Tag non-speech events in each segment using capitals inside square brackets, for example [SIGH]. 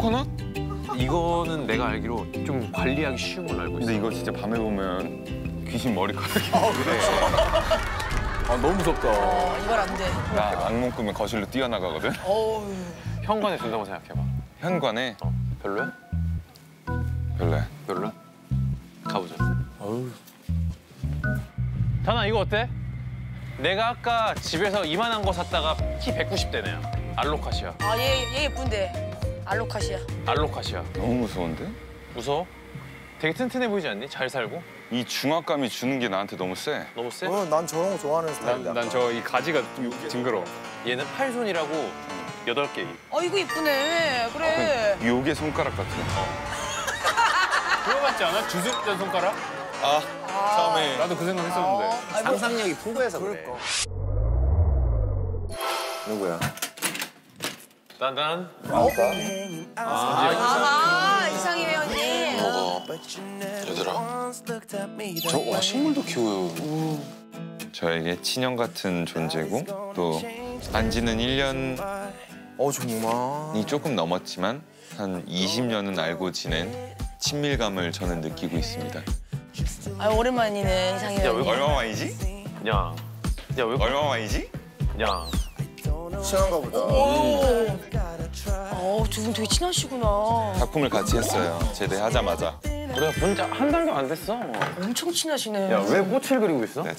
코코넛? 이거는 내가 알기로 좀 관리하기 쉬운 걸로 알고 있어. 근데 이거 진짜 밤에 보면 귀신 머리카락이 아 너무 무섭다. 어, 이걸 안 돼. 나 악몽 꾸면 거실로 뛰어나가거든. 어우. 현관에 둔다고 생각해봐. 현관에 어, 별로야? 별로야. 별로야? 가보자. 단아 이거 어때? 내가 아까 집에서 이만한 거 샀다가 키 190 되네요. 알로카시아. 아, 얘, 얘 예쁜데. 알로카시아. 알로카시아. 너무 무서운데? 무서워? 되게 튼튼해 보이지 않니? 잘 살고? 이 중압감이 주는 게 나한테 너무 세. 너무 세? 어, 난 저런 거 좋아하는 스타일이야. 난 저 이 가지가 좀 징그러. 얘는 팔손이라고 여덟 개. 어, 이거 이쁘네. 그래. 요게 손가락 같아. [LAUGHS] 그거 같지 않아? 주술전 손가락? 아, 처음에 나도 그 생각 했었는데. 어, 아이, 뭐, 상상력이 풍부해서 그래. 누구야? 딴딴. 아하, 이상희 회원님. 얘들아. 저 와, 식물도 키워요. 저에게 친형 같은 존재고 또 안지는 1년이 어, 정말. 조금 넘었지만 한 20년은 알고 지낸 친밀감을 저는 느끼고 있습니다. 아, 오랜만이네, 이상희 회원님. 얼마 만이지? 야. 야, 왜, 얼마 만이지? 야. 친한가 보다. 오. 어, 두분 되게 친하시구나. 작품을 같이 했어요. 제대하자마자. 우리가 본지 한 달도 안 됐어. 엄청 친하시네. 야, 왜 꽃을 그리고 있어? 네,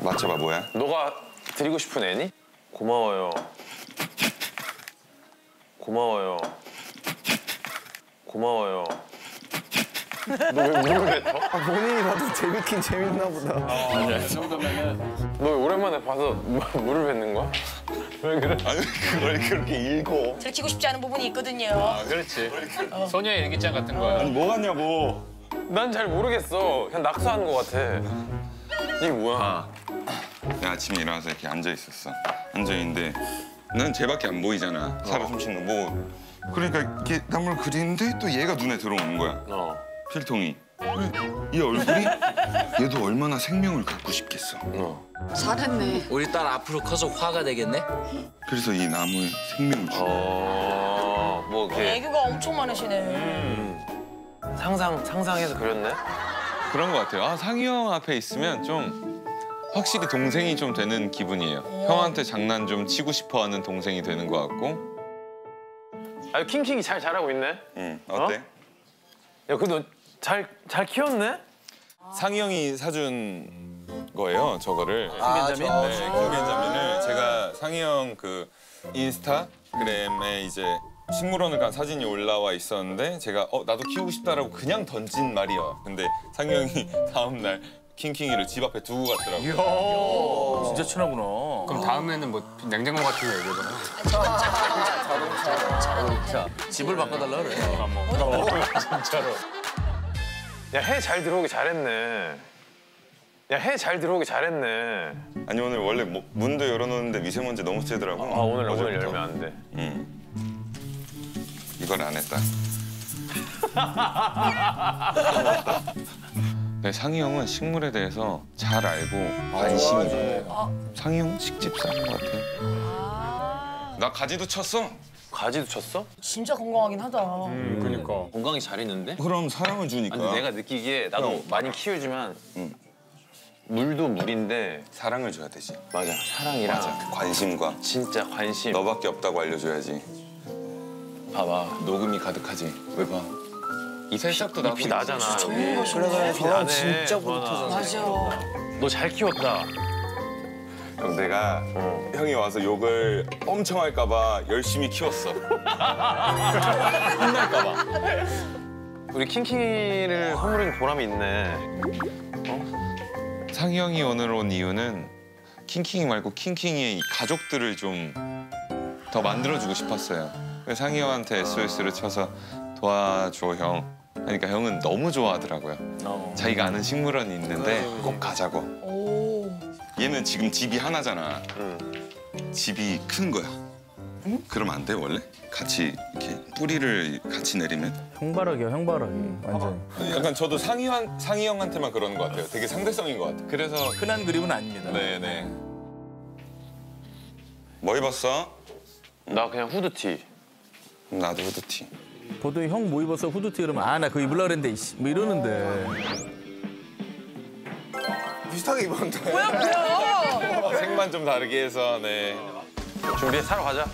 맞춰봐 뭐야? 너가 드리고 싶은 애니? 고마워요. 고마워요. 고마워요. 너왜 물을 뱉어? 본인이 봐도 재밌긴 재밌나 보다. 너왜 오랜만에 봐서 뭐- 물을 뱉는 거야? 왜 그래? [LAUGHS] 아니 그걸 그렇게 읽어. 들키고 싶지 않은 부분이 있거든요. 아, 그렇지. 소녀의 일기장 같은 거야. 아니 뭐 같냐고. 난 잘 모르겠어. 그냥 낙서하는 거 같아. 이게 뭐야? 내가 아침에 일어나서 이렇게 앉아 있었어. 앉아 있는데 난 쟤밖에 안 보이잖아. 살아 숨쉬는 거 뭐. 그러니까 이렇게 나물 그리는데 또 얘가 눈에 들어오는 거야. 어. 필통이. 이 얼굴이 얘도 얼마나 생명을 갖고 싶겠어. 어. 잘했네. 우리 딸 앞으로 커서 화가 되겠네? 그래서 이 나무에 생명을 줘. 어. 뭐 이렇게 애교가 엄청 많으시네. 상상 상상해서 그렸네. 그런 것 같아요. 아, 상희 형 앞에 있으면 좀 확실히 동생이 좀 되는 기분이에요. 형한테 장난 좀 치고 싶어하는 동생이 되는 것 같고. 아, 킹킹이 잘 자라고 있네. 응, 어때? 야, 그래도 잘 잘 키웠네. 상희 형이 사준 거예요, 저거를. 아, 네, 킹벤자민을 제가 상희 형 그 인스타그램에 이제 식물원을 간 사진이 올라와 있었는데 제가 어 나도 키우고 싶다라고 그냥 던진 말이야. 근데 상희 형이 [LAUGHS] 다음 날 킹킹이를 집 앞에 두고 갔더라고요. 진짜 친하구나. 그럼 다음에는 뭐 냉장고 같은 거 얘기해보나? 집을 바꿔달라 그래. 진짜로. 야, 해 잘 들어오기 잘했네. 야, 해 잘 들어오기 잘했네. 아니 오늘 원래 뭐- 문도 열어놓는데 미세먼지 너무 세더라고. 아, 오늘 오늘 어제부터. 열면 안 돼. 응. 이걸 안 했다. [LAUGHS] 네, 상희 형은 식물에 대해서 잘 알고 관심이 있어요. 상희 형 식집사인 것 같아. 아, 나 가지도 쳤어. 가지도 쳤어? 진짜 건강하긴 하다. 음, 그니까. 건강이 잘 있는데? 그럼 사랑을 주니까. 아니, 내가 느끼기에 나도 형. 많이 키우지만 응. 물도 물인데 사랑을 줘야 되지. 맞아 사랑이랑 맞아. 관심과 진짜 관심. 너밖에 없다고 알려줘야지. 봐봐 녹음이 가득하지. 왜 봐? 이 살짝도 나고 잎이 나잖아. 여기. 그래, 그래. 잎이 저건 나네. 진짜 좋아나. 뿌듯하잖아. 맞아. 너 잘 키웠다. 형 내가 어. 형이 와서 욕을 엄청 할까 봐 열심히 키웠어. [LAUGHS] 혼날까 봐. 우리 킹킹이를 선물해준 보람이 있네. 상희 형이 오늘 온 이유는 킹킹이 말고 킹킹이의 가족들을 좀 더 만들어주고 싶었어요. 상희 형한테 SOS를 쳐서 도와줘 형. 하니까 형은 너무 좋아하더라고요. 어. 자기가 아는 식물원이 있는데 꼭 가자고. 오. 얘는 지금 집이 하나잖아. 응. 집이 큰 거야. 그럼 안 돼 원래? 같이 이렇게 뿌리를 같이 내리면? 형바라기야, 형바라기. 완전. 약간 저도 상희, 형, 상희 형한테만 그러는 것 같아요. 되게 상대성인 것 같아요. 그래서 흔한 그림은 아닙니다. 네네. 뭐 입었어? 나 그냥 후드티. 나도 후드티. 보통 형 뭐 입었어 후드티 그러면 아 나 그거 입으려고 그랬는데 이씨 뭐 이러는데 비슷하게 입었는데. 뭐야 뭐야. 색만 좀 다르게 해서 네. 준비해 사러 가자.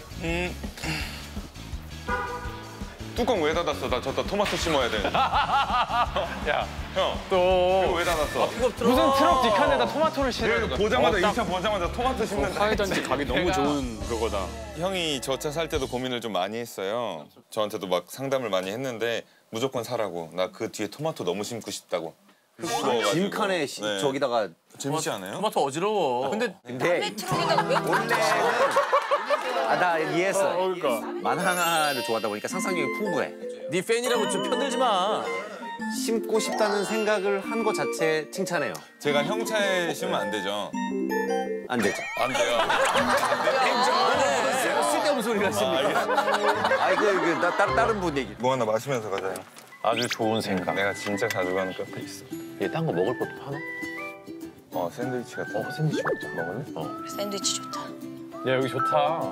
뚜껑 왜 닫았어? 나 저다 토마토 심어야 되는데. [LAUGHS] 야, 형, 또 왜 닫았어? 무슨 트럭 뒷칸에다 토마토를 그래도 실어? 보자마자 이 2차 보자마자 토마토 심는다. 화훼전지 가기 너무 내가- 좋은 그거다. 형이 저 차 살 때도 고민을 좀 많이 했어요. 저한테도 막 상담을 많이 했는데 무조건 사라고. 나 그 뒤에 토마토 너무 심고 싶다고. 빈칸에 시- 네. 저기다가 재밌지 않아요? 토마토 어지러워 근데 근데 원래는 아나 이해했어. 만화를 좋아하다 보니까 상상력이 풍부해. 네 팬이라고 좀 편들지 마 심고 싶다는 생각을 한 것 자체 칭찬해요. 제가 형 차에 심으면 안 되죠? 안 되죠. 안 돼요. 쓸데없는 소리를 하십니까 아이 그, 그 나, 다른 다른 분 얘기. 뭐 하나 마시면서 가자요. 아주 좋은 생각. 내가 진짜 자주 가는 카페 있어. 얘딴 거 먹을 것도 파나? 어 샌드위치 같은 거. 어, 샌드위치 먹자. 먹을래? 어. 샌드위치 좋다. 야, 여기 좋다.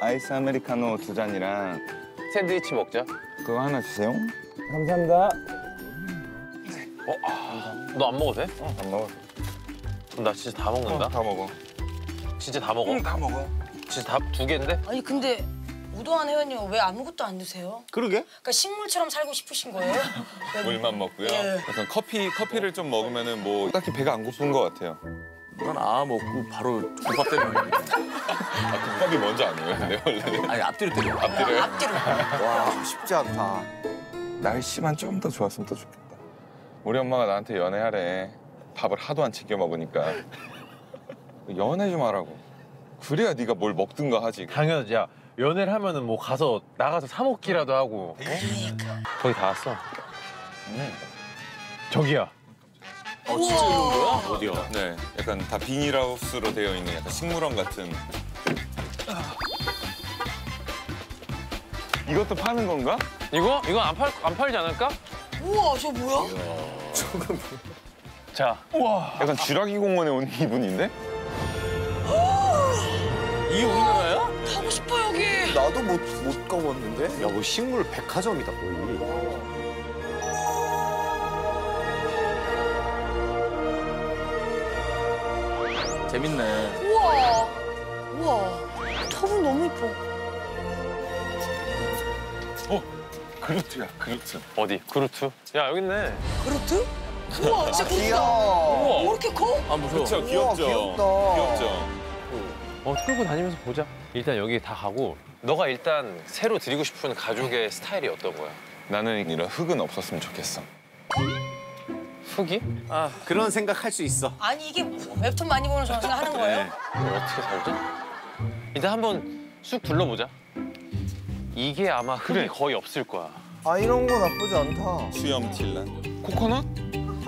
아이스 아메리카노 두 잔이랑 샌드위치 먹자. 그거 하나 주세요. 너안 먹어도 돼? 안 먹어. 그럼 나 진짜 다 먹는다. 다 먹어. 진짜 다 먹어? 다 먹어. 진짜 다 두 개인데? 아니 근데 우도한 회원님 왜 아무것도 안 드세요? 그러게. 그러니까 식물처럼 살고 싶으신 거예요? [LAUGHS] 물만 먹고요. 예. 약간 커피 커피를 좀 먹으면은 뭐 딱히 배가 안 고픈 것 같아요. 난아 먹고 바로 국밥 때려 아, 국밥이 먼저 아니에요, 근데 원래. 아니 앞뒤로 때려 앞뒤를. 앞뒤로. 와 쉽지 않다. 날씨만 좀 더 좋았으면 더 좋겠다. 우리 엄마가 나한테 연애하래. 밥을 하도 안 챙겨 먹으니까. [LAUGHS] 연애 좀 하라고. 그래야 네가 뭘 먹든가 하지. 당연하지. 야, 연애를 하면은 뭐 가서 나가서 사 먹기라도 하고. 어? 그러니까. 거기 다 왔어. 저기야. 우와. 어디야? 네, 약간 다 비닐하우스로 되어 있는 약간 식물원 같은. 이것도 파는 건가? 이거? 이거 안 팔, 안 팔지 않을까? 우와 저 뭐야? 자, 약간 쥐라기 공원에 온 기분인데? 이게 우리나라야? 나도 못 못 가봤는데. 야 뭐 식물 백화점이다 거의. 재밌네 우와. 우와. 톱은 너무 이뻐. 그루트야, 그루트. 어디? 그루트? 야, 여기 있네. 그루트? 우와 진짜 그루트다. 귀여워. 왜 이렇게 커? 아 무서워 그렇죠, 귀엽죠. 귀엽다. 귀엽죠. 어, 끌고 다니면서 보자. 일단 여기 다 가고. 너가 일단 새로 드리고 싶은 가족의 스타일이 어떤 거야? 나는 이런 흙은 없었으면 좋겠어. 흙이? 그런 생각 할 수 있어. 아니 이게 웹툰 많이 보는 저랑 생각 하는 [LAUGHS] 거예요? 뭐 어떻게 살지? 일단 한번 쑥 둘러보자. 이게 아마 흙이 그래. 거의 없을 거야. 아 이런 거 나쁘지 않다 수염 틸란. 코코넛?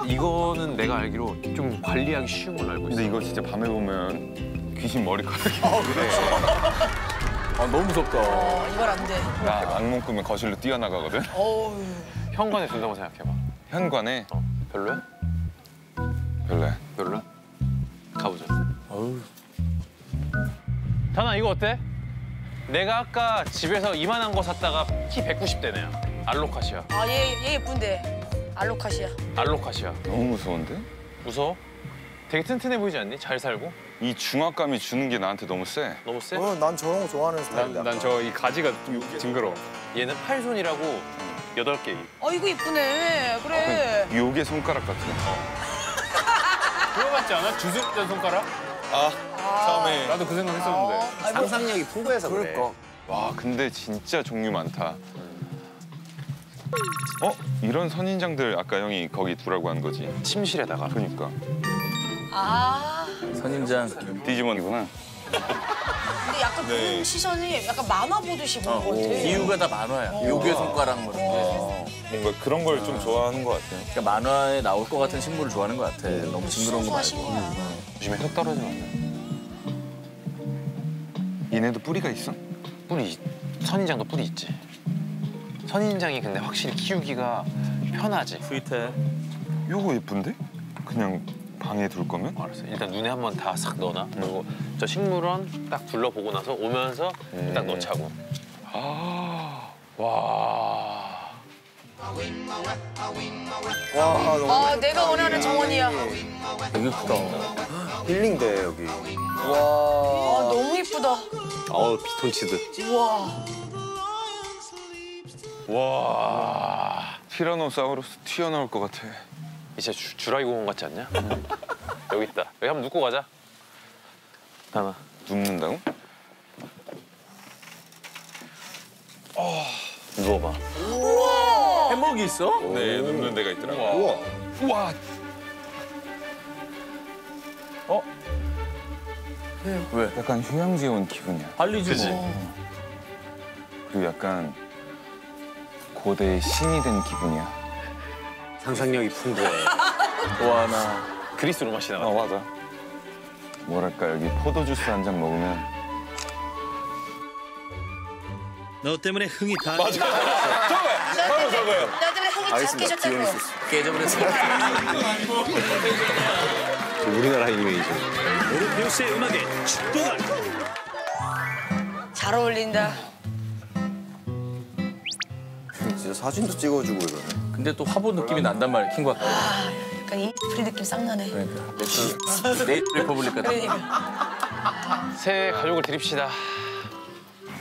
이거는 내가 알기로 좀 관리하기 쉬운 걸로 알고 있어. 근데 이거 진짜 밤에 보면 귀신 머리카락이 아 너무 무섭다 어 이걸 안 돼. 나 악몽 꾸면 거실로 뛰어나가거든. 어우. 현관에 둔다고 생각해봐. 현관에 어, 별로야? 별로야. 별로야? 가보자. 다나 이거 어때? 내가 아까 집에서 이만한 거 샀다가 키 190대네요. 알로카시아. 아 얘 얘 예쁜데. 알로카시아. 알로카시아. 너무 무서운데? 무서워? 되게 튼튼해 보이지 않니? 잘 살고? 이 중압감이 주는 게 나한테 너무 세. 너무 세? 어, 난 저런 거 좋아하는 스타일이야 난저 이 가지가 좀 징그러워. 얘는 팔손이라고 여덟 개. 어 이거 이쁘네. 그래. 요게 손가락 같아. 그거 같지 않아? 주술자 손가락? 아, 처음에. 나도 그 생각 했었는데. 어, 아니, 뭐, 상상력이 풍부해서 그래. 그러니까. 와, 근데 진짜 종류 많다. 어? 이런 선인장들 아까 형이 거기 두라고 한 거지. 침실에다가. 그러니까. 아. 선인장 디지몬이구나. 근데 약간 네. 보는 시선이 약간 만화 보듯이 보는 것 같아. 비유가 다 만화야 요괴 손가락 뭐 이런 게 뭔가 그런 걸 좀 좋아하는 것 같아요. 그러니까 만화에 나올 것 같은 식물을 좋아하는 것 같아 너무 징그러운 거 말고 거야. 조심해 흙 떨어지면 안 돼. 얘네도 뿌리가 있어? 뿌리 선인장도 뿌리 있지. 선인장이 근데 확실히 키우기가 편하지. 스윗해 요거 예쁜데? 그냥 방에 둘 거면? 알았어. 일단 눈에 한번 다 싹 넣어놔. 음. 그리고 저 식물원 딱 둘러보고 나서 오면서 음. 딱 넣자고. 아, 와. 와, 너무 아, 내가 원하는 정원이야. 되게 예쁘다. 힐링돼, 여기. 와. 와, 너무 예쁘다. 아우, 피톤치드. 와. 와. 티라노사우루스 튀어나올 것 같아. 이제 주, 주라기 공원 같지 않냐? 여기 있다. 여기 한번 눕고 가자. 하나. 눕는다고? 누워봐. 해먹이 있어? 네 눕는 데가 있더라고. 우와. 우와. 왜? 약간 휴양지에 온 기분이야. 발리지 뭐. 그리고 약간 고대의 신이 된 기분이야. 상상력이 풍부해. 와, 나. 그리스 로마 시 나가. 어 맞아. 뭐랄까 여기 포도주스 한 잔 먹으면 너 때문에 흥이 다 바로 저거요. 나 때문에 흥이 다. 깨졌다고. 깨져버렸어. 우리나라 이미지. 오르페우스의 음악에 축복을 잘 어울린다. 진짜 사진도 찍어주고 이러네. 근데 또 화보 느낌이 난단 말이야, 킹과 가이. 아 약간 인프리 느낌 싹 나네. 그러니까. 네이처 리퍼블릭 같은. 새 가족을 들입시다.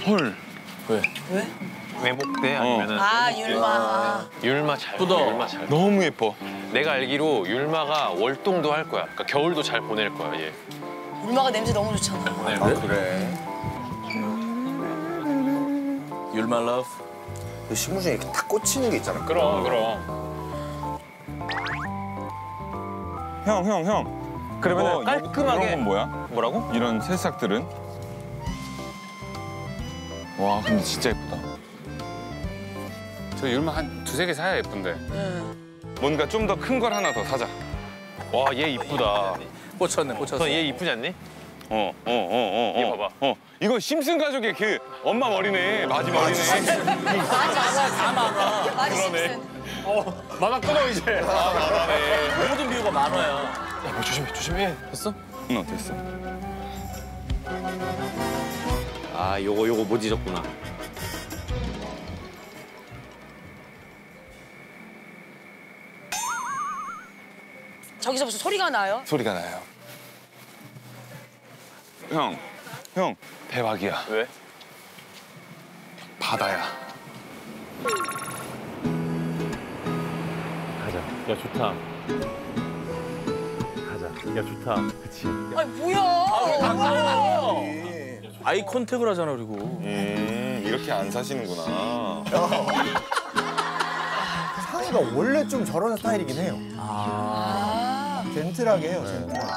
헐. 왜? 왜? 외목대 아니면은 아 율마. 율마 잘. 예쁘다. 율마 잘. 너무 예뻐. 내가 알기로 율마가 월동도 할 거야. 그러니까 겨울도 잘 보낼 거야 얘. 율마가 냄새 너무 좋잖아. 아 그래. My love. 그 신문지에 이렇게 탁 꽂히는 게 있잖아. 그럼 그럼. 형, 형, 형. 그러면은 어, 깔끔하게- 이런 건 뭐야? 뭐라고? 이런 새싹들은? 와, 근데 진짜 예쁘다. 저 율마 한 두세 개 사야 예쁜데. 뭔가 좀 더 큰 걸 하나 더 사자. 와 얘 이쁘다. 꽂혔네, 꽂혔어. 너얘 이쁘지 않니? 어, 어, 어, 어, 어. 이거 봐봐. 어, 이거 심슨 가족의 그 엄마 머리네. 마지 머리네. 마지 심슨. 마마 끊어 이제. 모든 비유가 만화야. 야, 뭐 조심해 조심해. 됐어? 응, 됐어. 아 요거 요거 못 잊었구나. 저기서 무슨 소리가 나요? 소리가 나요. 형, 형, 대박이야. 왜? 바다야. 가자. 야 좋다. 가자. 야 좋다. 그치. 아니 뭐야? 아이 컨택을 하잖아, 그리고. 음, 이렇게 안 사시는구나. 상이가 원래 좀 저런 스타일이긴 해요. 아 젠틀하게 해요, 젠틀하게.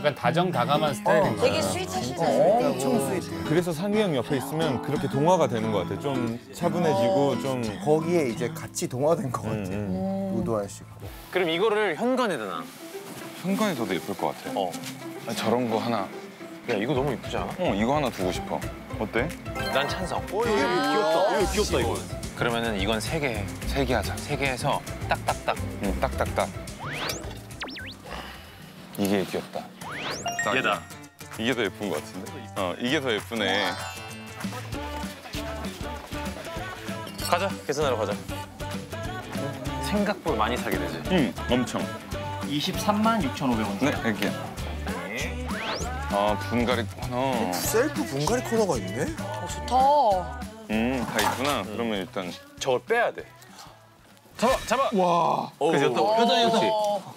약간 다정다감한 스타일인가. 되게 스윗하시네. 엄청 스윗해. 그래서 상희 형 옆에 있으면 그렇게 동화가 되는 것 같아. 좀 차분해지고 좀. 거기에 이제 같이 동화된 것 같아. 음, 우도환 씨가. 그럼 이거를 현관에다 놔. 현관에서도 예쁠 것 같아. 어. 아니, 저런 거 하나. 야 이거 너무 이쁘지 않아? 어, 이거 하나 두고 싶어. 어때? 난 찬성. 어 이게 귀엽다. 이거 귀엽다 이거. 그러면은 이건 세 개 해. 세 개 하자. 세 개 해서 딱딱딱. 응, 딱딱딱. 이게 귀엽다. 딱 얘다. 이게 더 예쁜 것 같은데? 어, 이게 더 예쁘네. 가자. 계산하러 가자. 생각보다 많이 사게 되지. 응, 엄청. 23만 6,500원. 네, 여기. 아, 분갈이 코너. 셀프 분갈이 코너가 있네? 좋다. 음, 다 있구나. 그러면 일단. 저걸 빼야 돼. 잡아, 잡아. 와. 그지 였다 어.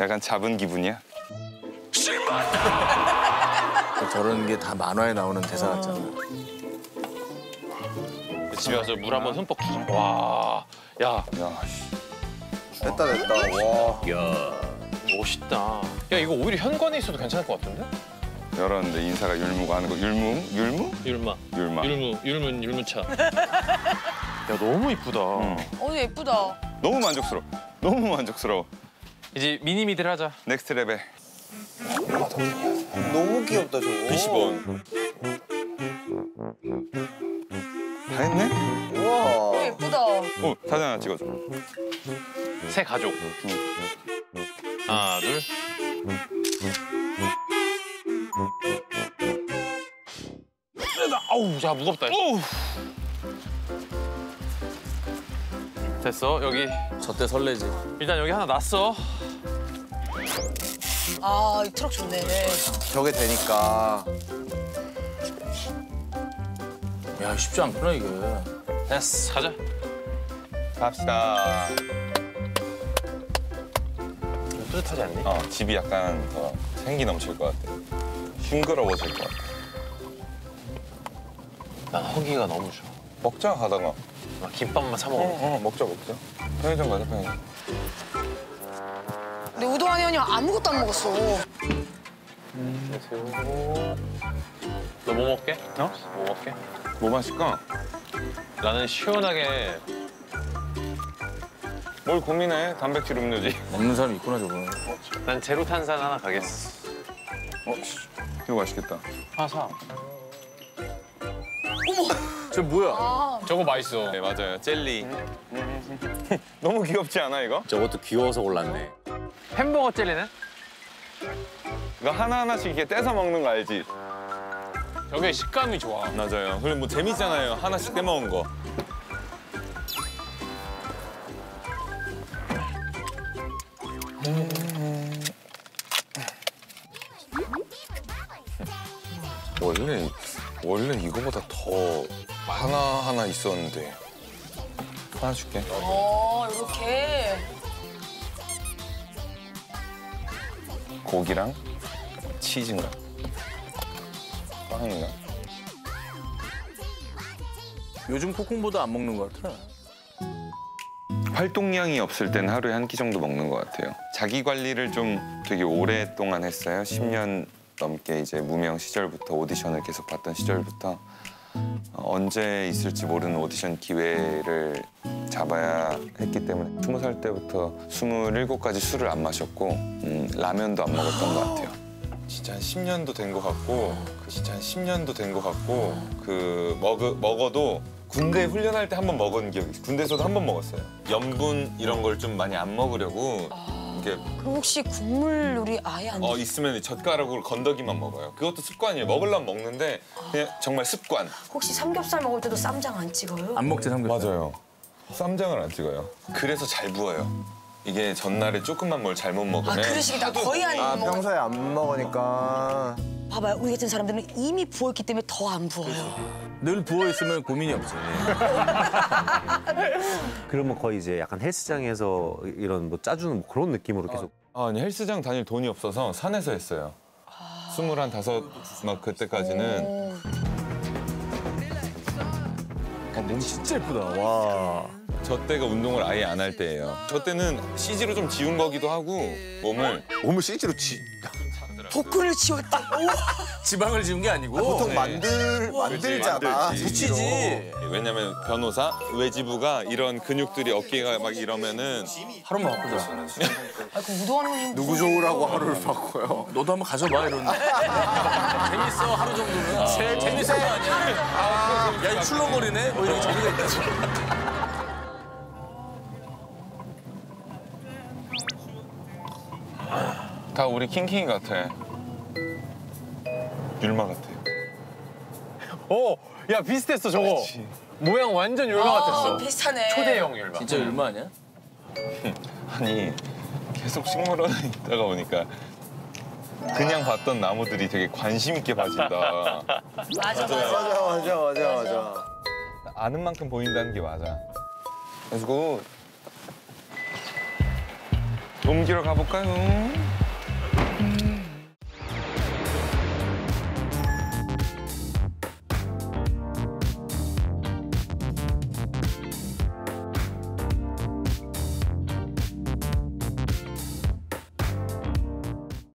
약간 잡은 기분이야? [LAUGHS] 저런 게 다 만화에 나오는 대사 같잖아. 집에 가서 물 한 번 흠뻑 주자. 와, 야, 야, 씨. 됐다, 됐다. 와. 멋있다. 야, 이거 오히려 현관에 있어도 괜찮을 것 같은데? 열었는데 인사가 율무가 하는 거. 율무? 율무? 율마. 율마. 율무, 율문, 율무차. [LAUGHS] 야, 너무 이쁘다. 응. 어 예쁘다. 너무 만족스러워. 너무 만족스러워. 이제 미니미들 하자. next level. 너무 귀엽다 저거. 20원. 다 했네? 우와. 어 예쁘다. 어, 사진 하나 찍어줘. 새 가족. 하나, 둘. 아우, 야 무겁다. 됐어 여기 저 때 설레지. 일단 여기 하나 놨어. 아, 이 트럭 좋네. 저게 되니까. 야 쉽지 않구나 이게. 됐어 가자. 갑시다. 뿌듯하지 않니? 어, 집이 약간 더 생기 넘칠 것 같아. 싱그러워질 것 같아. 난 허기가 너무 좋아. 먹자 가다가. 막 김밥만 사 어, 먹어. 어 먹자 먹자. 편의점 가자 편의점. 우동환이 형이 아무것도 안 먹었어. 너뭐 먹게? 어? 뭐 먹게? 뭐 마실까? 나는 시원하게 뭘 고민해? 단백질 음료지. [LAUGHS] 먹는 사람 있구나 저거. 난 제로 탄산 하나 가겠어. 어, 씨, 이거 맛있겠다. 하나 사. 저 뭐야? 저거 맛있어. 네 맞아요. 젤리. [LAUGHS] 너무 귀엽지 않아 이거? 저것도 귀여워서 골랐네. 햄버거 젤리는? 이거 하나 하나씩 이렇게 떼서 먹는 거 알지? 저게 식감이 좋아. 맞아요. 그리고 뭐 재밌잖아요. 하나씩 떼 먹은 거. 원래 원래 이거보다 더 하나 하나 있었는데 하나 줄게. 어, 이렇게. 고기랑 치즈인가? 빵인가? 요즘 콩콩보다 안 먹는 것 같아. 활동량이 없을 땐 하루에 한 끼 정도 먹는 것 같아요. 자기 관리를 좀 되게 오랫동안 했어요. 10년 넘게 이제 무명 시절부터 오디션을 계속 봤던 시절부터 어, 언제 있을지 모르는 오디션 기회를 잡아야 했기 때문에 스무 살 때부터 스물일곱까지 술을 안 마셨고 음, 라면도 안 먹었던 것 같아요. 진짜 한 10년도 된 것 같고 그 진짜 한 10년도 된 것 같고 그 먹, 먹어도 군대 훈련할 때 한 번 먹은 기억이 있어요. 군대에서도 한 번 먹었어요. 염분 이런 걸 좀 많이 안 먹으려고 이게 그럼 혹시 국물 요리 아예 안 어 있으면 젓가락으로 건더기만 먹어요. 그것도 습관이에요. 먹으려면 먹는데 그냥 정말 습관. 혹시 삼겹살 먹을 때도 쌈장 안 찍어요? 안 먹지 삼겹살. 맞아요. 쌈장을 안 찍어요. 그래서 잘 부어요. 이게 전날에 조금만 뭘 잘못 아, 먹으면 그릇이 다 거의 안 아, 먹어. 평소에 안 먹으니까. 봐봐요. 우리 같은 사람들은 이미 부었기 때문에 더 안 부어요. 늘 부어 있으면 고민이 없지. [LAUGHS] 그러면 거의 이제 약간 헬스장에서 이런 뭐 짜주는 뭐 그런 느낌으로 계속. 아, 아니 헬스장 다닐 돈이 없어서 산에서 했어요. 스물한 다섯 막 그때까지는 아, 몸 진짜 예쁘다. 와. 저 때가 운동을 아예 안 할 때예요. 저 때는 CG로 좀 지운 거기도 하고 몸을 몸을 CG로 지. 복근을. 우와. 지방을 지운 게 아니고. 보통 만들 만들잖아. 만들지. 붙이지. 왜냐면 변호사 외지부가 이런 근육들이 어깨가 막 이러면은 하루만 바꾸자. 아, 그럼 우동환 형님 누구 좋으라고 하루를 바꿔요. 너도 한번 가져봐 이러는데. 재밌어 하루 정도는. 제 재밌을 거 아니야. 아, 야, 이 출렁거리네. 뭐 이렇게 재미가 있다. 다 우리 킹킹이 같아. 율마 같아. 어, 야 비슷했어 저거. 모양 완전 율마 같았어. 아, 비슷하네. 초대형 율마. 진짜 얼마 아니야? [LAUGHS] 아니 계속 식물원에 있다가 보니까 그냥 봤던 나무들이 되게 관심 있게 봐진다. 맞아, 맞아. 맞아 맞아 맞아 맞아. 아는 만큼 보인다는 게 맞아. 그래서 옮기러 가볼까요?